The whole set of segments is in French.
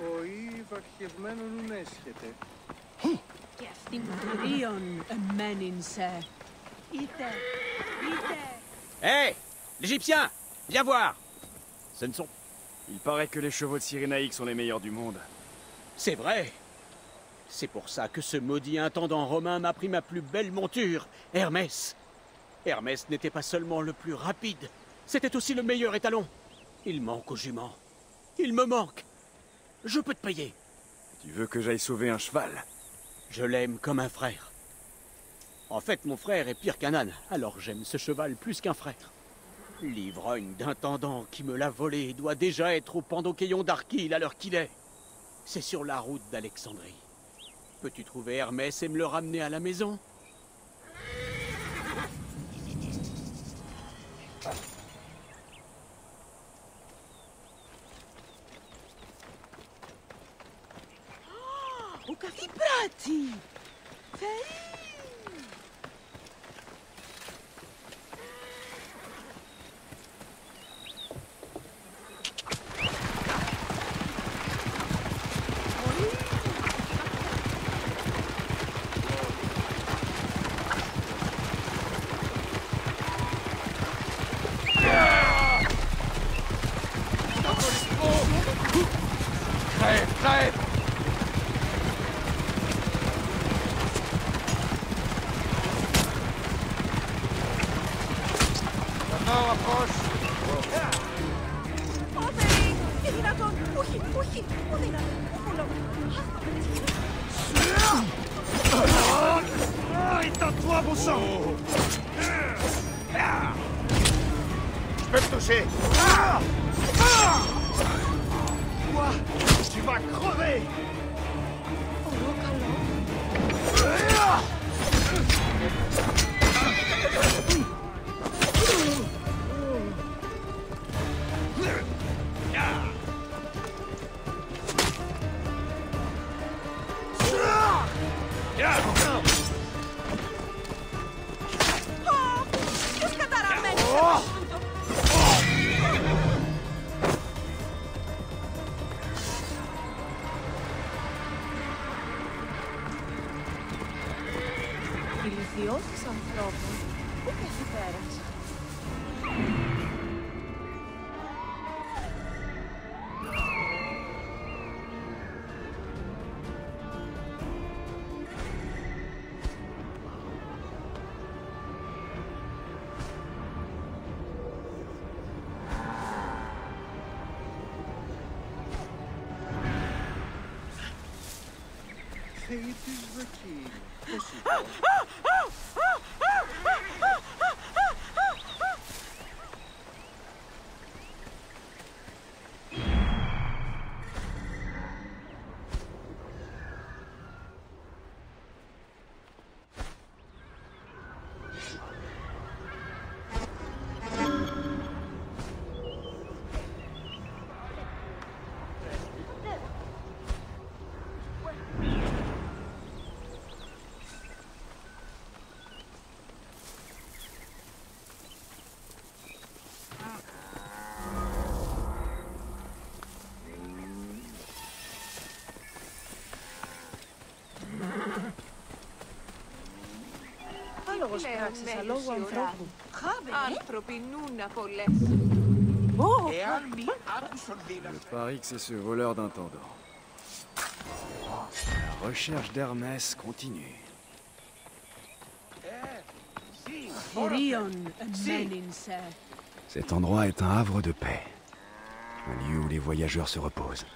Ποη βαχευμένο νουν έσχεται. Και αυτή μου τρίων εμένην σε. Είτε, είτε. Hé L'Égyptien Viens voir Ce ne sont... Il paraît que les chevaux de Cyrénaïque sont les meilleurs du monde. C'est vrai C'est pour ça que ce maudit intendant romain m'a pris ma plus belle monture, Hermès. Hermès n'était pas seulement le plus rapide, c'était aussi le meilleur étalon. Il manque aux juments. Il me manque. je peux te payer. Tu veux que j'aille sauver un cheval? Je l'aime comme un frère. En fait, mon frère est pire qu'un âne, alors j'aime ce cheval plus qu'un frère. L'ivrogne d'intendant qui me l'a volé doit déjà être au Pandocaillon d'Arquil à l'heure qu'il est. C'est sur la route d'Alexandrie. Peux-tu trouver Hermès et me le ramener à la maison? i braci! Feliz! mort approche. Ah, oh, Éteins-toi, bon sang Je peux me toucher. Ah, ah. Toi Tu vas crever. paid his receipt. Πώς είπα. Άλογος πράξης, αλόγου ανθρώπου. Άνθρωποι νουν απολές. Je parie que c'est ce voleur d'intendant. La recherche d'Hermès continue. Κυρίων εμένην σε. Cet endroit est un havre de paix. Un lieu où les voyageurs se reposent.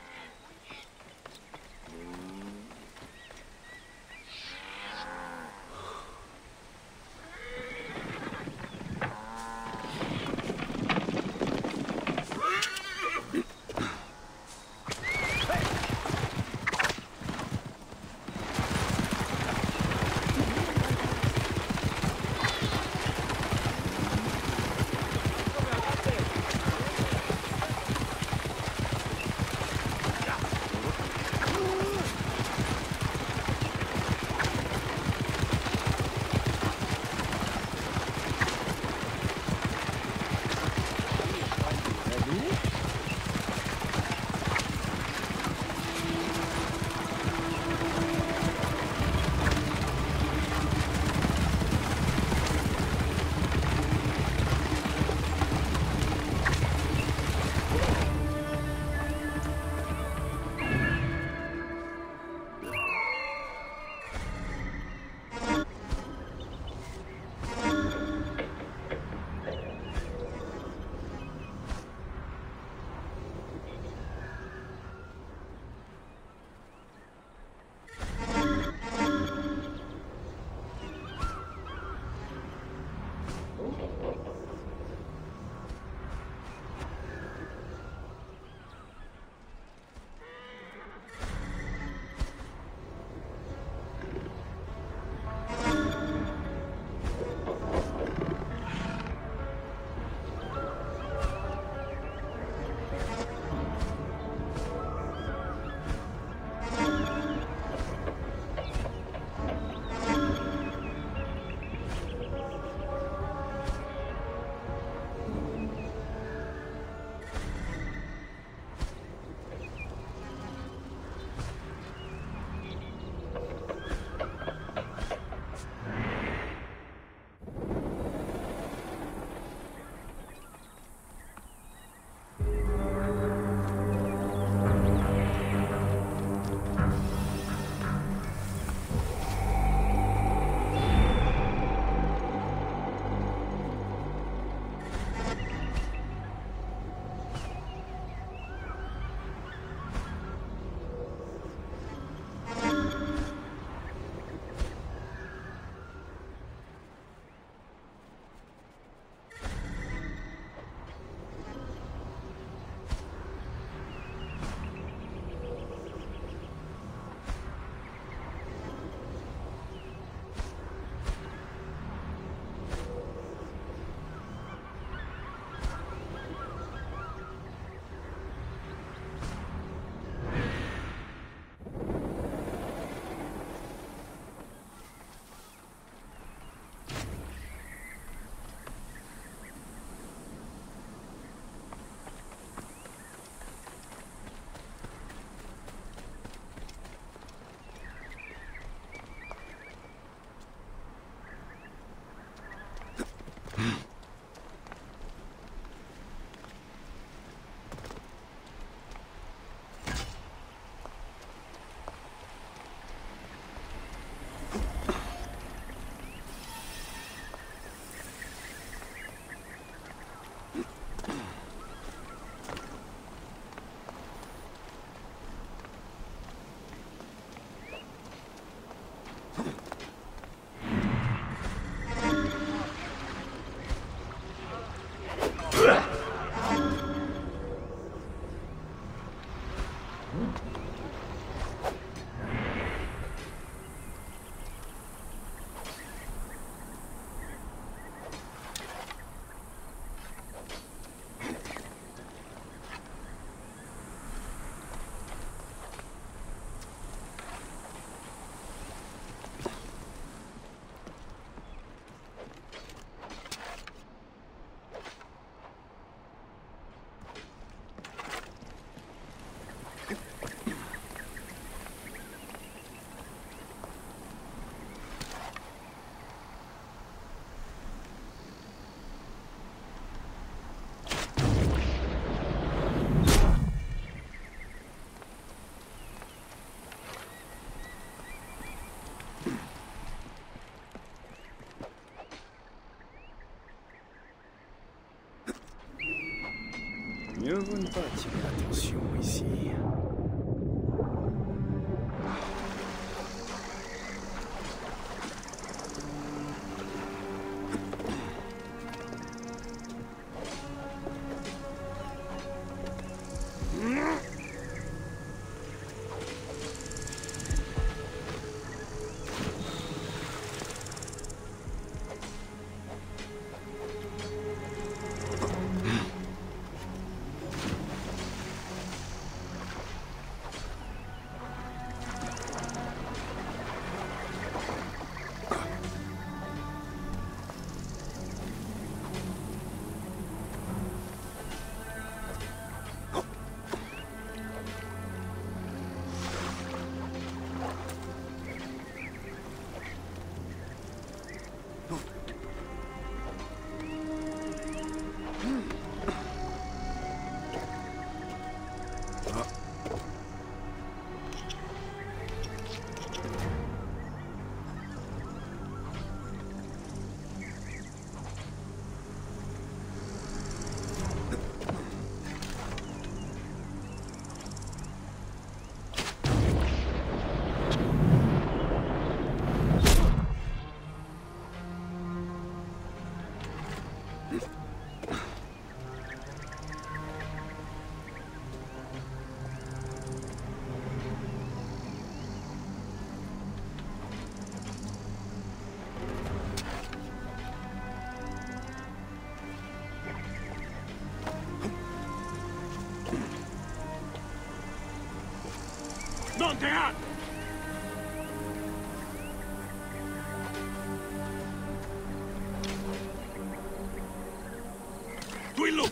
Ne pas attirer l'attention ici. Calm! We look!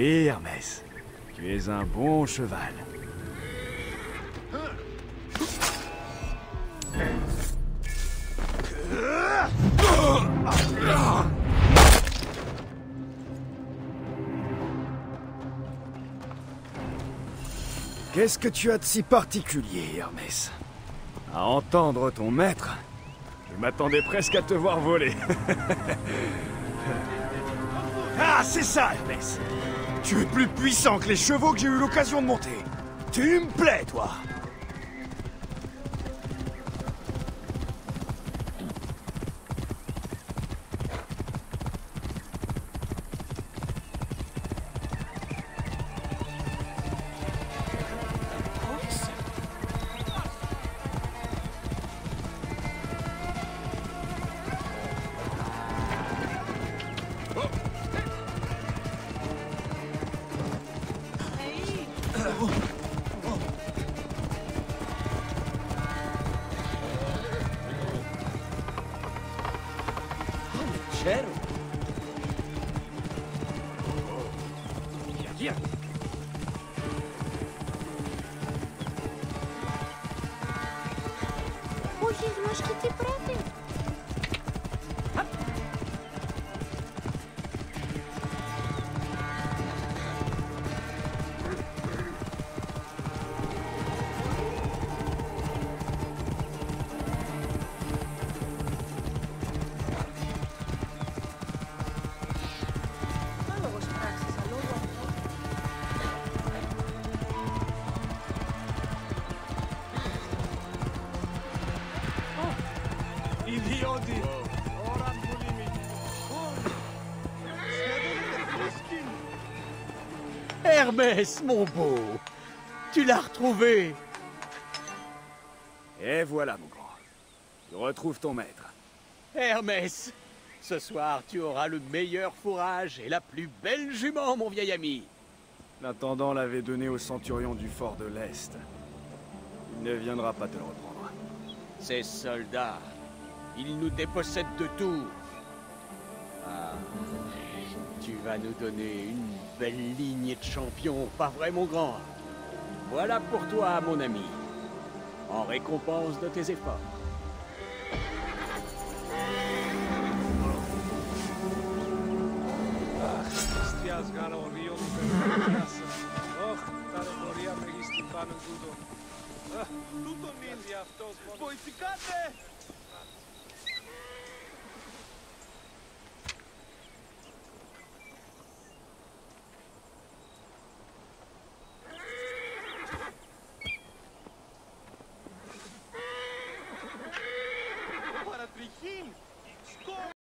Oui, Hermès. Tu es un bon cheval. Qu'est-ce que tu as de si particulier, Hermès À entendre ton maître, je m'attendais presque à te voir voler. ah, c'est ça, Hermès Tu es plus puissant que les chevaux que j'ai eu l'occasion de monter. Tu me plais, toi Hermès, mon beau Tu l'as retrouvé Et voilà, mon grand. Tu retrouves ton maître. Hermès Ce soir, tu auras le meilleur fourrage et la plus belle jument, mon vieil ami L'intendant l'avait donné au centurion du fort de l'Est. Il ne viendra pas te le reprendre. Ces soldats, ils nous dépossèdent de tout. Ah, tu vas nous donner une belle lignée de champions, pas vrai mon grand? Voilà pour toi, mon ami, en récompense de tes efforts.